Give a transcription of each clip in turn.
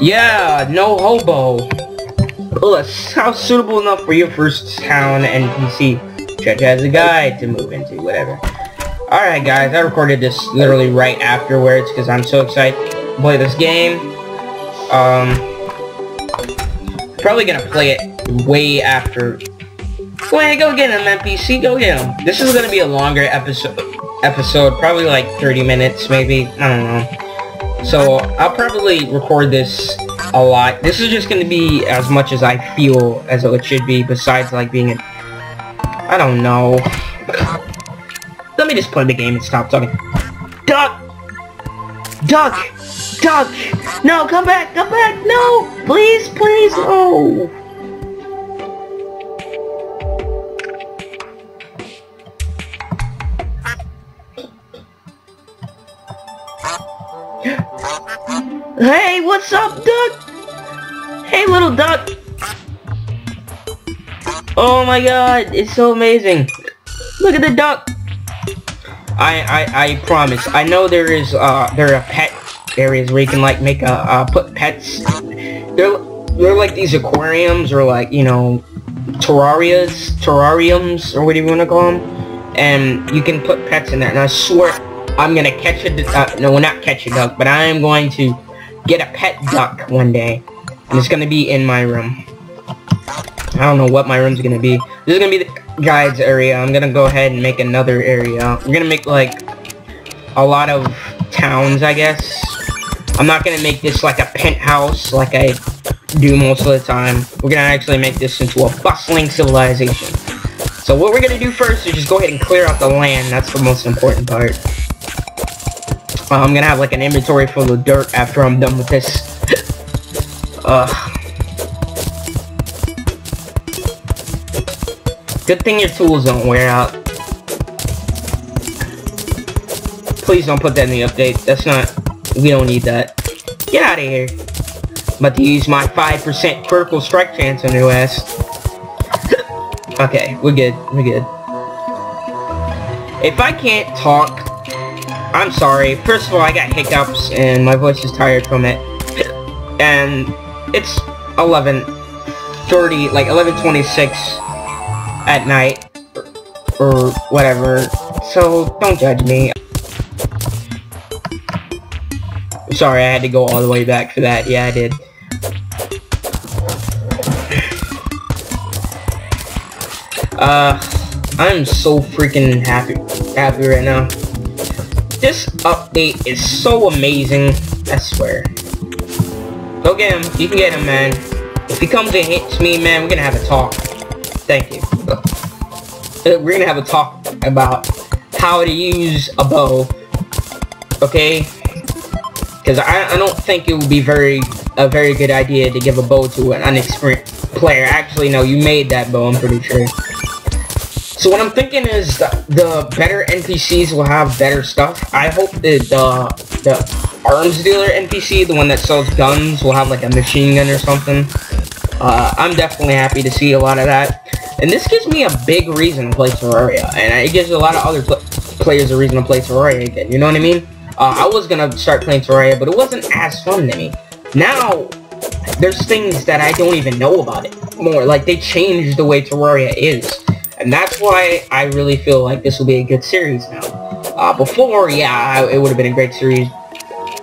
Yeah, no hobo. Ugh, sounds suitable enough for your first town NPC. Check as a guide to move into, whatever. Alright guys, I recorded this literally right afterwards because I'm so excited to play this game. Um, probably gonna play it way after. Go ahead, go get him, NPC, go get him. This is gonna be a longer episode, episode, probably like 30 minutes, maybe, I don't know. So, I'll probably record this a lot. This is just gonna be as much as I feel as it should be, besides like being a... I don't know. Let me just play the game and stop talking. Duck! Duck! Duck! No, come back! Come back! No! Please, please, no! What's up, Duck? Hey, little duck! Oh my god, it's so amazing. Look at the duck. I, I, I promise. I know there is, uh, there are pet areas where you can, like, make a, uh, put pets. They're, they're like these aquariums or, like, you know, terrarias, terrariums, or whatever you want to call them. And you can put pets in there. And I swear, I'm gonna catch a, uh, no, not catch a duck, but I am going to get a pet duck one day. And it's gonna be in my room. I don't know what my room's gonna be. This is gonna be the guides area. I'm gonna go ahead and make another area. We're gonna make like a lot of towns, I guess. I'm not gonna make this like a penthouse like I do most of the time. We're gonna actually make this into a bustling civilization. So what we're gonna do first is just go ahead and clear out the land. That's the most important part. Uh, I'm gonna have like an inventory full of dirt after I'm done with this. Good thing your tools don't wear out. Please don't put that in the update. That's not... We don't need that. Get out of here. I'm about to use my 5% critical strike chance on your ass. okay, we're good. We're good. If I can't talk, I'm sorry. First of all, I got hiccups and my voice is tired from it. And it's 11.30, like 11.26 at night or whatever. So don't judge me. Sorry, I had to go all the way back for that. Yeah, I did. Uh, I'm so freaking happy, happy right now. This update is so amazing, I swear. Go get him. You can get him, man. If he comes and hits me, man, we're gonna have a talk. Thank you. Uh, we're gonna have a talk about how to use a bow. Okay? Because I, I don't think it would be very a very good idea to give a bow to an unexperienced player. Actually, no, you made that bow, I'm pretty sure. So what I'm thinking is the better NPCs will have better stuff. I hope that the, the arms dealer NPC, the one that sells guns, will have like a machine gun or something. Uh, I'm definitely happy to see a lot of that. And this gives me a big reason to play Terraria, and it gives a lot of other pl players a reason to play Terraria again, you know what I mean? Uh, I was gonna start playing Terraria, but it wasn't as fun to me. Now, there's things that I don't even know about it more, like they changed the way Terraria is. And that's why I really feel like this will be a good series now. Uh, before, yeah, it would have been a great series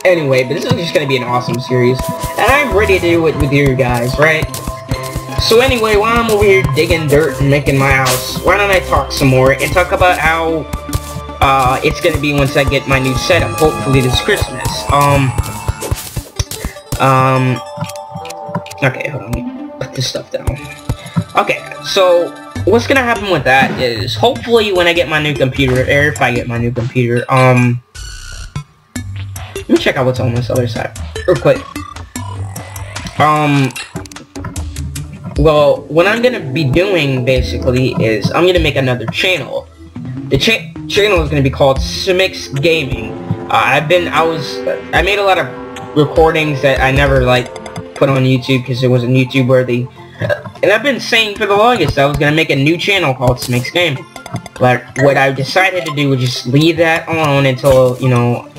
anyway, but this is just going to be an awesome series. And I'm ready to do it with you guys, right? So anyway, while I'm over here digging dirt and making my house, why don't I talk some more and talk about how uh, it's gonna be once I get my new setup, hopefully this Christmas. Um, um, okay, hold on, put this stuff down. Okay, so what's gonna happen with that is hopefully when I get my new computer, or if I get my new computer, um, let me check out what's on this other side real quick. Um, well, what I'm gonna be doing, basically, is I'm gonna make another channel. The cha channel is gonna be called Smix Gaming. Uh, I've been, I was, I made a lot of recordings that I never, like, put on YouTube because it wasn't YouTube worthy. And I've been saying for the longest I was gonna make a new channel called Smix Gaming. But what I decided to do was just leave that alone until, you know,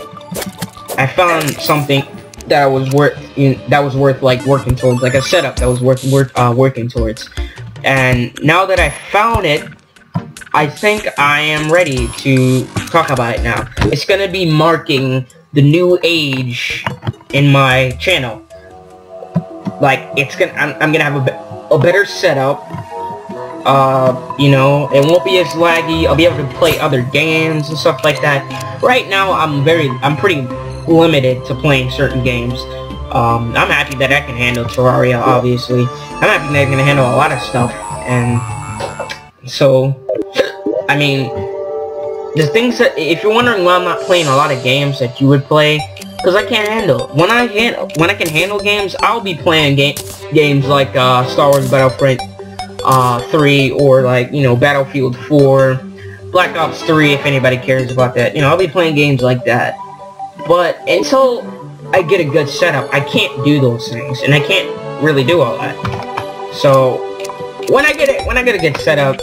I found something that was worth you know, that was worth like working towards, like a setup that was worth worth uh, working towards. And now that I found it, I think I am ready to talk about it now. It's gonna be marking the new age in my channel. Like it's gonna, I'm, I'm gonna have a, a better setup. Uh, you know, it won't be as laggy. I'll be able to play other games and stuff like that. Right now, I'm very, I'm pretty limited to playing certain games. Um, I'm happy that I can handle Terraria, obviously. I'm happy that I can handle a lot of stuff, and so, I mean, the things that, if you're wondering why I'm not playing a lot of games that you would play, because I can't handle. When I can, when I can handle games, I'll be playing ga games like uh, Star Wars Battlefront uh, 3 or like, you know, Battlefield 4, Black Ops 3 if anybody cares about that. You know, I'll be playing games like that. But until I get a good setup, I can't do those things, and I can't really do all that. So when I get it, when I get a good setup,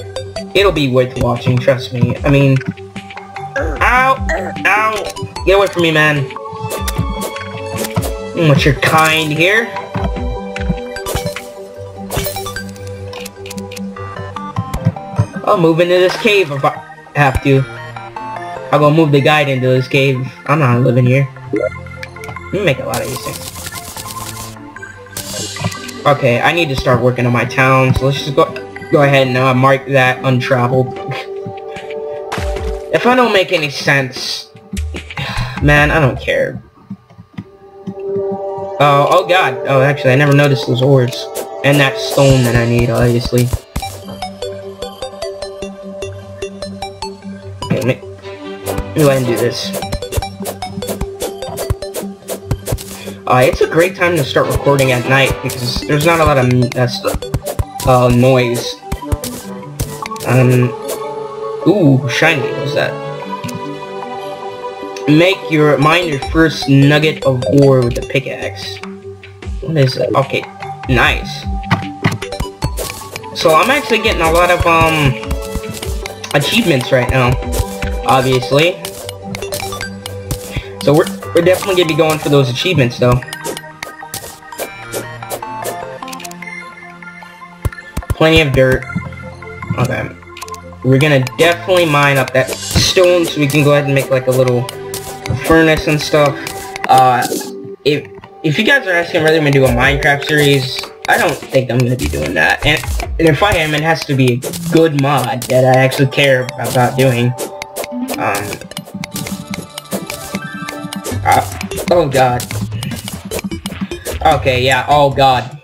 it'll be worth watching. Trust me. I mean, ow, ow, get away from me, man. What's your kind here? I'll move into this cave if I have to. I'm gonna move the guide into this cave. I'm not living here. You make a lot of these things. Okay, I need to start working on my town, so let's just go go ahead and uh, mark that untraveled. if I don't make any sense, man, I don't care. Oh, oh god. Oh, actually, I never noticed those ores. And that stone that I need, obviously. Let me, let me go ahead and do this. Uh, it's a great time to start recording at night because there's not a lot of uh, uh, noise. Um, ooh, shiny, what's that? Make your, mine your first nugget of ore with the pickaxe. What is it? Okay, nice. So I'm actually getting a lot of, um, achievements right now, obviously. So we're, we're definitely gonna be going for those achievements, though. Plenty of dirt. Okay. We're gonna definitely mine up that stone so we can go ahead and make like a little furnace and stuff. Uh, if, if you guys are asking whether I'm gonna do a Minecraft series, I don't think I'm gonna be doing that. And, and if I am, it has to be a good mod that I actually care about doing. Um, uh, oh god. Okay, yeah, oh god.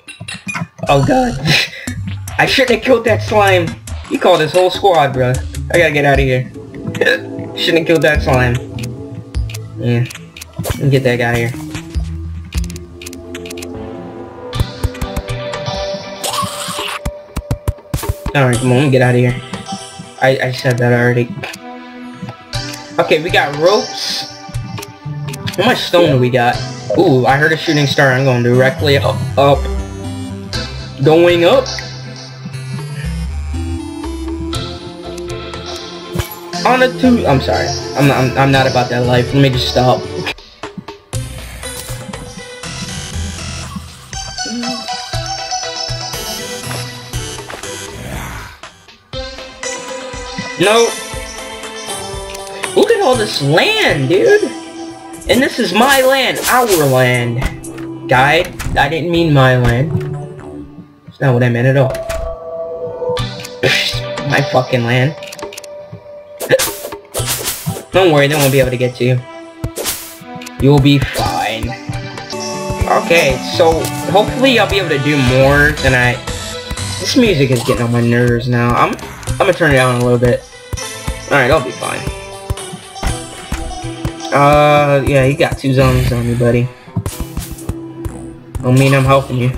Oh god. I shouldn't have killed that slime. He called his whole squad, bro. I gotta get out of here. shouldn't have killed that slime. Yeah. Let me get that guy here. Alright, come on, get out of here. I, I said that already. Okay, we got ropes. How much stone do we got? Ooh, I heard a shooting star. I'm going directly up. up. Going up. On a two. I'm sorry. I'm not, I'm, I'm not about that life. Let me just stop. No. Look at all this land, dude. And this is my land, our land. Guide, I didn't mean my land. That's not what I meant at all. my fucking land. Don't worry, they won't be able to get to you. You'll be fine. Okay, so hopefully I'll be able to do more than I... This music is getting on my nerves now. I'm, I'm gonna turn it down a little bit. Alright, I'll be fine. Uh, yeah, you got two zombies on you, buddy. Don't mean I'm helping you.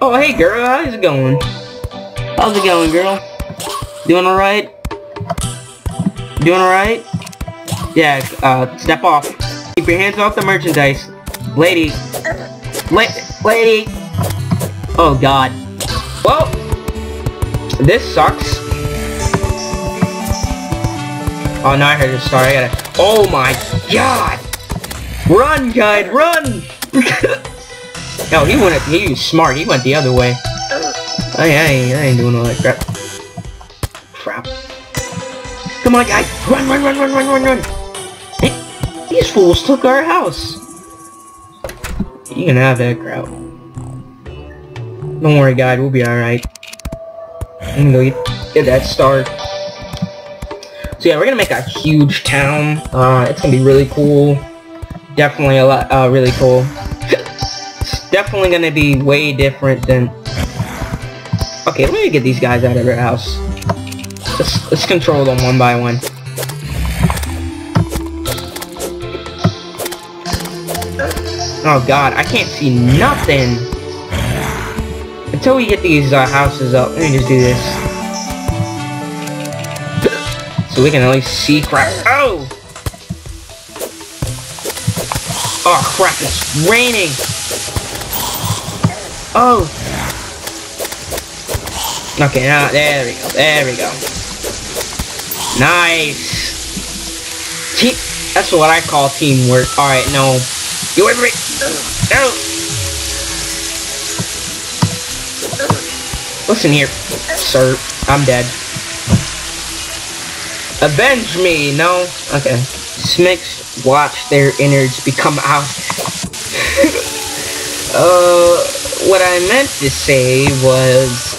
Oh, hey, girl, how's it going? How's it going, girl? Doing alright? Doing alright? Yeah, uh, step off. Keep your hands off the merchandise. Lady. La lady. Oh, God. Well, this sucks. Oh, no, I heard a star. I gotta... Oh, my God! Run, guide, run! no, he went, he was smart, he went the other way. I, I, I ain't doing all that. Crap. Come on, guys! Run, run, run, run, run, run, run! These fools took our house! You can have that crap. Don't worry, guide, we'll be alright. I'm gonna go get, get that start. So yeah, we're gonna make a huge town. Uh, it's gonna be really cool. Definitely a lot, uh, really cool. it's definitely gonna be way different than... Okay, let me get these guys out of their house. Let's, let's control them one by one. Oh god, I can't see nothing! Until we get these uh, houses up, let me just do this. So we can at least see crap. Oh! Oh crap, it's raining! Oh! Okay, now, there we go, there we go. Nice! Team, that's what I call teamwork. Alright, no. You wait for me! No! Listen here, sir. I'm dead. Avenge me! No? Okay. Smix watch their innards become out. uh, what I meant to say was...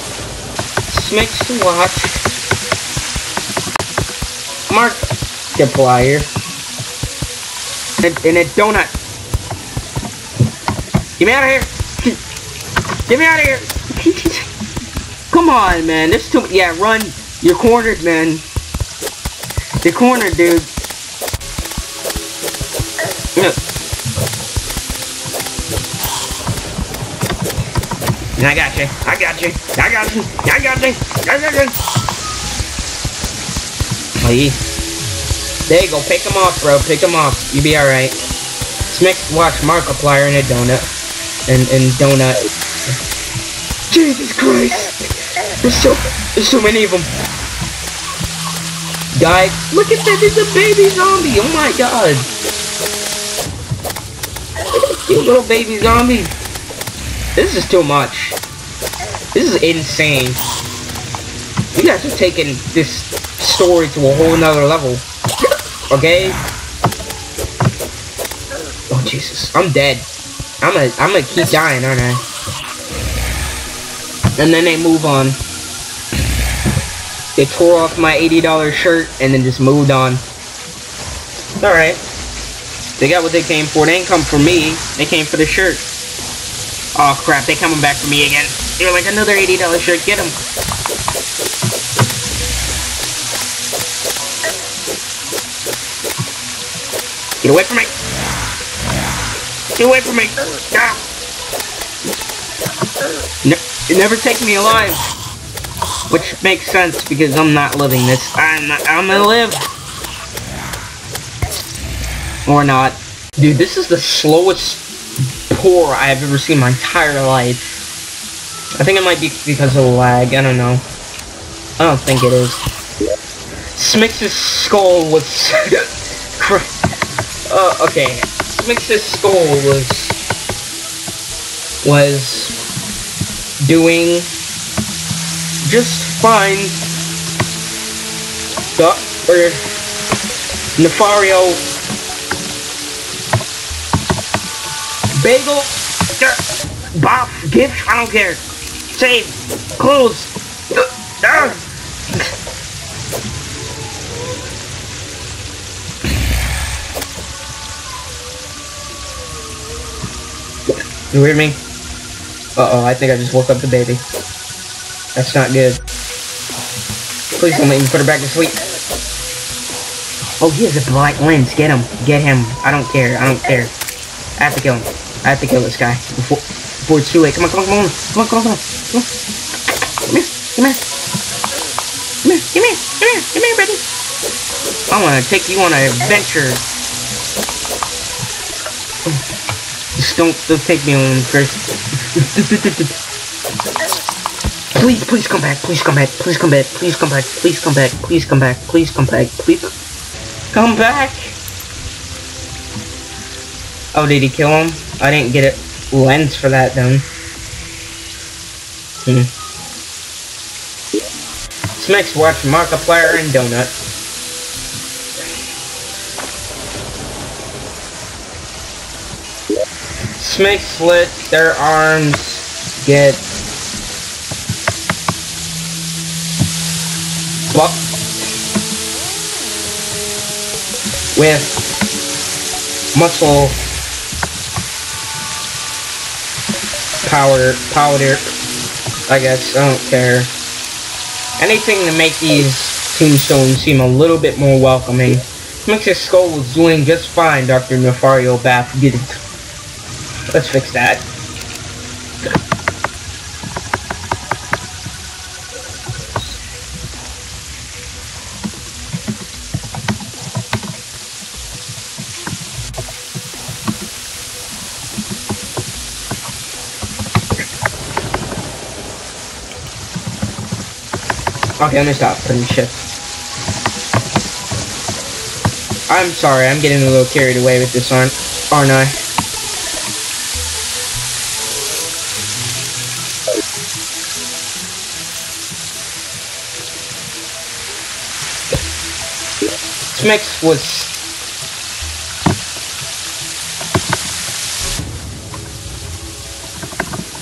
Smix watch... Markiplier. And, and a donut. Get me out of here! Get me out of here! Come on, man. This too... Yeah, run. You're cornered, man. You're cornered, dude. Look. I got you. I got you. I got you. I got you. I got you. Oh, There you go. Pick them off, bro. Pick them off. You be alright. Smack watch Markiplier in a donut. And and donut. Jesus Christ. There's so there's so many of them. Guys, look at that, there's a baby zombie, oh my god. Cute little baby zombie. This is too much. This is insane. You guys are taking this story to a whole nother level. Okay? Oh Jesus, I'm dead. I'm gonna I'm gonna keep dying, aren't I? And then they move on. They tore off my $80 shirt and then just moved on. Alright. They got what they came for. They didn't come for me. They came for the shirt. Oh crap, they coming back for me again. They're like another $80 shirt. Get them. Get away from me. Get away from me. Ne it never take me alive. Which makes sense because I'm not living this. I'm not, I'm gonna live. Or not. Dude, this is the slowest pour I've ever seen my entire life. I think it might be because of the lag. I don't know. I don't think it is. Smix's skull was... uh, okay. Smix's skull was... Was... Doing just fine. Duh, or Nefario. Bagel. Bob. Gift. I don't care. Save. Close. You hear me? Uh-oh, I think I just woke up the baby. That's not good. Please don't make me put her back to sleep. Oh, he has a black lens. Get him. Get him. I don't care. I don't care. I have to kill him. I have to kill this guy before before it's too late. Come on, come on, come on. Come on, come on, come on. Come on. Come here. Come here. Come here. Come here. Come here. Come here, buddy. I want to take you on an adventure. Just don't, don't take me on first. Please, please come back. Please come back. Please come back. Please come back. Please come back. Please come back. Please come back. Please come back. Oh, did he kill him? I didn't get a lens for that then. Hmm. Smix watch Markiplier and Donut. Smix slit their arms, get bucked with muscle powder powder I guess I don't care anything to make these tombstones seem a little bit more welcoming makes his skull was doing just fine Dr. Nefario Bath did let's fix that Okay, I'm gonna stop putting shit. I'm sorry, I'm getting a little carried away with this, aren't, aren't I? Smix was...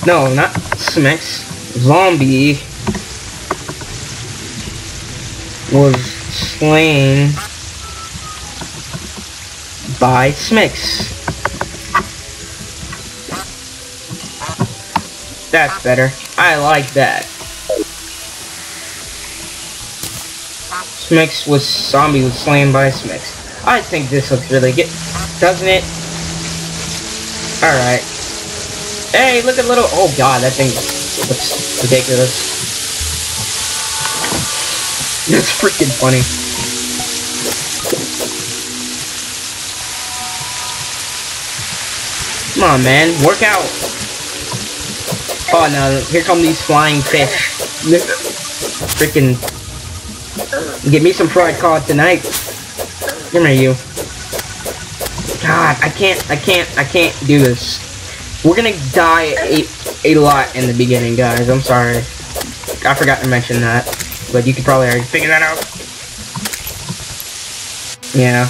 No, not Smix. Zombie was slain by Smix. That's better. I like that. Smix was zombie was slain by Smix. I think this looks really good, doesn't it? Alright. Hey, look at little- oh god, that thing looks ridiculous. That's freaking funny. Come on, man. Work out. Oh, no. Here come these flying fish. Freaking... Give me some fried cod tonight. Come here, you. God, I can't, I can't, I can't do this. We're gonna die a, a lot in the beginning, guys. I'm sorry. I forgot to mention that. But you could probably already figure that out. Yeah.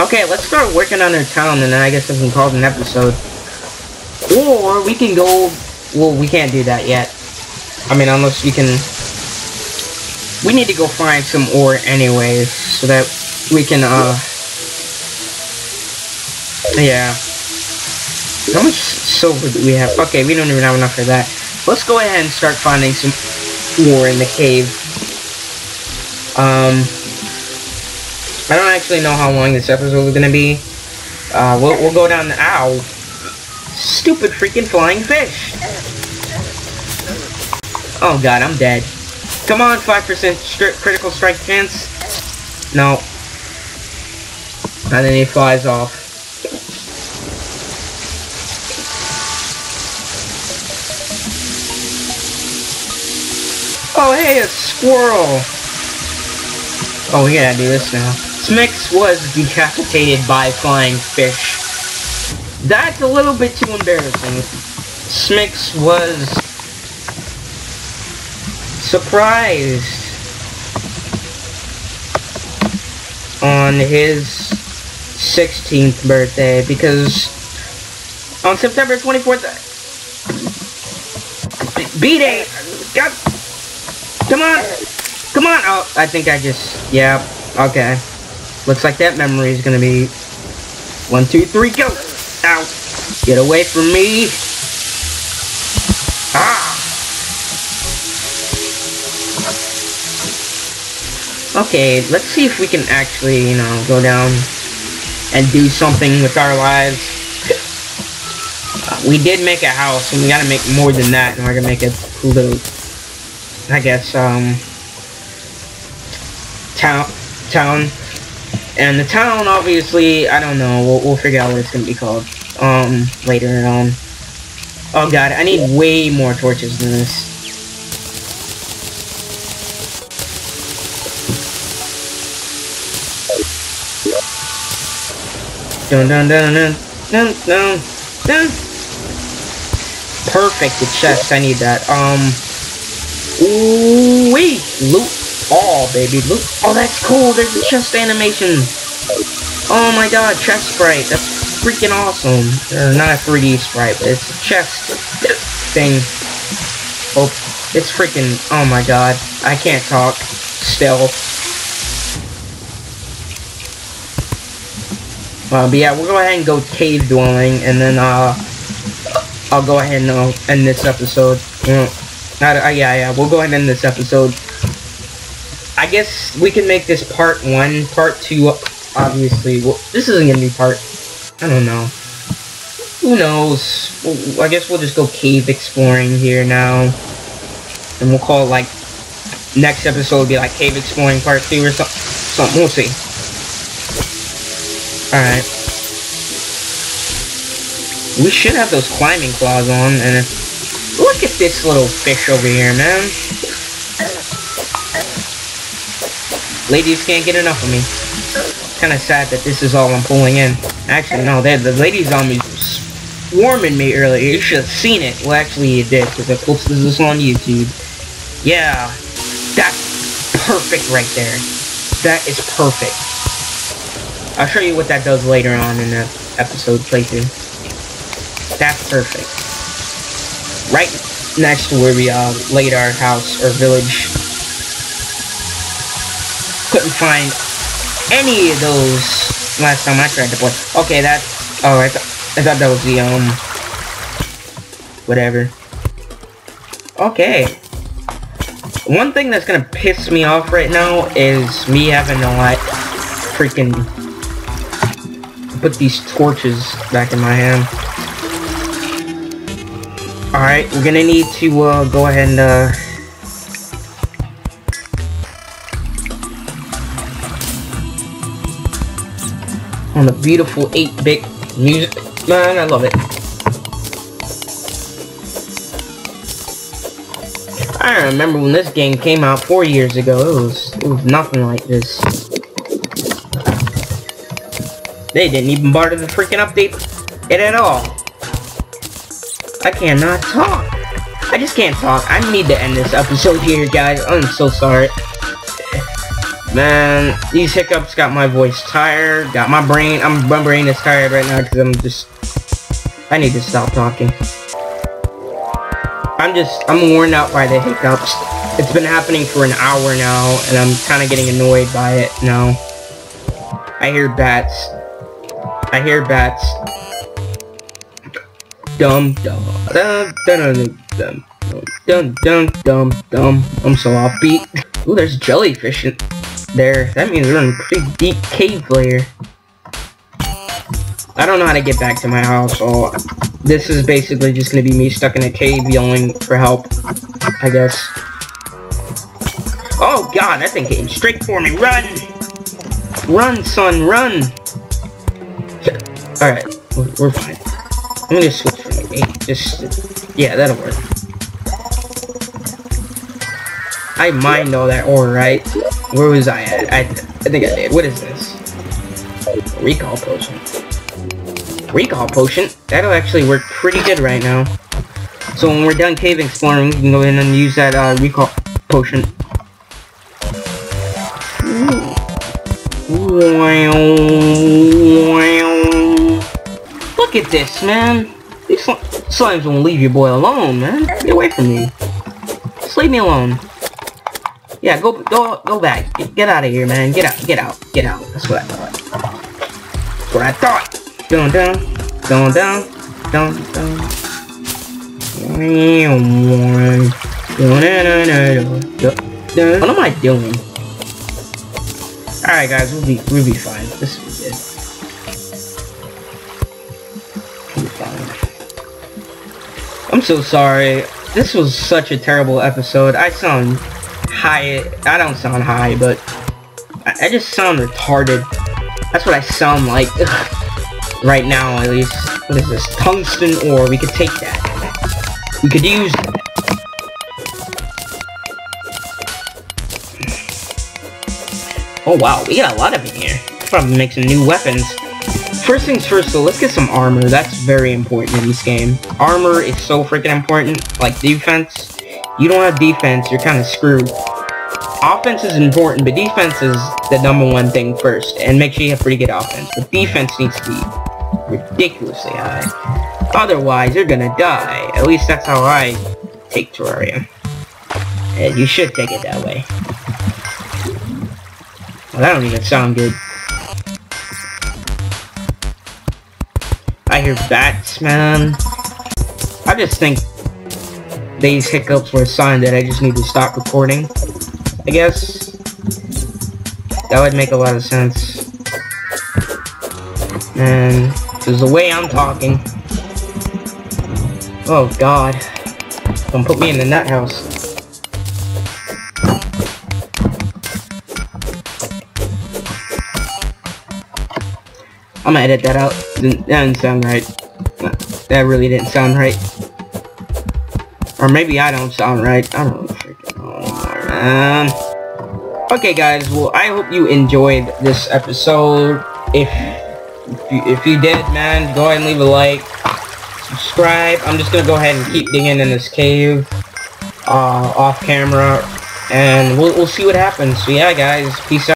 Okay, let's start working on our town, and then I guess we can call it an episode. Or we can go... Well, we can't do that yet. I mean, unless we can... We need to go find some ore anyways, so that we can, uh... Yeah. How much silver do we have? Okay, we don't even have enough for that. Let's go ahead and start finding some ore in the cave. Um... I don't actually know how long this episode is gonna be. Uh, we'll, we'll go down the ow. Stupid freaking flying fish. Oh god, I'm dead. Come on, 5% stri critical strike chance. No. And then he flies off. Oh hey, a squirrel! Oh, we gotta do this now. Smix was decapitated by flying fish. That's a little bit too embarrassing. Smix was surprised on his 16th birthday because on September 24th B-Day Come on Come on Oh I think I just yeah okay Looks like that memory is gonna be one, two, three, go! Ow! Get away from me! Okay, let's see if we can actually, you know, go down and do something with our lives. We did make a house, and we gotta make more than that in order to make a little, I guess, um, town, town and the town, obviously, I don't know. We'll, we'll figure out what it's to be called um, later on. Oh god, I need way more torches than this. Dun dun dun dun dun dun dun. Perfect, the chest. I need that. Um. Ooh wee, loot all, baby. Loot. Oh, that's cool. There's a chest animation. Oh my god, chest sprite. That's freaking awesome. Or not a 3D sprite, but it's a chest thing. Oh, it's freaking. Oh my god, I can't talk. Still. Uh, but yeah, we'll go ahead and go cave dwelling, and then uh, I'll go ahead and uh, end this episode. Uh, yeah, yeah, we'll go ahead and end this episode. I guess we can make this part one, part two, obviously. Well, this isn't gonna be part, I don't know. Who knows? Well, I guess we'll just go cave exploring here now. And we'll call it like, next episode will be like cave exploring part two or. Something, we'll see. Alright. We should have those climbing claws on, and look at this little fish over here, man. Ladies can't get enough of me. Kind of sad that this is all I'm pulling in. Actually, no, the ladies on me swarming me earlier. You should have seen it. Well, actually, you did, because I posted this on YouTube. Yeah, that's perfect right there. That is perfect. I'll show you what that does later on in the episode playthrough. That's perfect. Right next to where we uh, laid our house or village. Couldn't find any of those last time I tried to play. Okay, that. Oh, I, th I thought that was the um. Whatever. Okay. One thing that's gonna piss me off right now is me having to like freaking put these torches back in my hand. Alright, we're gonna need to uh, go ahead and uh, on the beautiful 8-bit music. Man, I love it. I remember when this game came out four years ago, it was, it was nothing like this. They didn't even bother to freaking update it at all. I cannot talk. I just can't talk. I need to end this episode here, guys. I'm so sorry. Man, these hiccups got my voice tired, got my brain, I'm, my brain is tired right now because I'm just, I need to stop talking. I'm just, I'm worn out by the hiccups. It's been happening for an hour now, and I'm kind of getting annoyed by it now. I hear bats. I hear bats. Dum dum dum dum dum dum dum dum dum. I'm so offbeat. Ooh, there's jellyfish in there. That means we're in a pretty deep cave layer. I don't know how to get back to my house, so this is basically just gonna be me stuck in a cave yelling for help, I guess. Oh god, that thing came straight for me. Run! Run, son, run! Alright, we're, we're, fine. Let me just switch from 8. Just, yeah, that'll work. I mined all that ore, right? Where was I at? I, I think I did. What is this? Recall potion. Recall potion? That'll actually work pretty good right now. So when we're done cave exploring, we can go in and use that uh, recall potion. Wow. Look at this, man. These sl slimes won't leave your boy alone, man. Get away from me. Just leave me alone. Yeah, go go go back. Get, get out of here, man. Get out. Get out. Get out. That's what I thought. That's what I thought. Down down. Down down. Down down. What am I doing? Alright guys, we'll be we'll be fine. This will be good. I'm so sorry. This was such a terrible episode. I sound high. I don't sound high, but I, just sound retarded. That's what I sound like. right now, at least. What is this? Tungsten ore. We could take that. We could use Oh wow, we got a lot of it here. Probably make some new weapons. First things first so let's get some armor. That's very important in this game. Armor is so freaking important. Like defense, you don't have defense, you're kind of screwed. Offense is important, but defense is the number one thing first. And make sure you have pretty good offense. But defense needs to be ridiculously high. Otherwise, you're gonna die. At least that's how I take Terraria. And you should take it that way. Well, that don't even sound good. I hear bats, man. I just think these hiccups were a sign that I just need to stop recording. I guess. That would make a lot of sense. And, because the way I'm talking... Oh god. Don't put me in the nut house. I'm gonna edit that out. That didn't sound right. That really didn't sound right. Or maybe I don't sound right. I don't know, man. Okay, guys. Well, I hope you enjoyed this episode. If if you, if you did, man, go ahead and leave a like. Subscribe. I'm just gonna go ahead and keep digging in this cave uh, off camera, and we'll we'll see what happens. So yeah, guys. Peace out.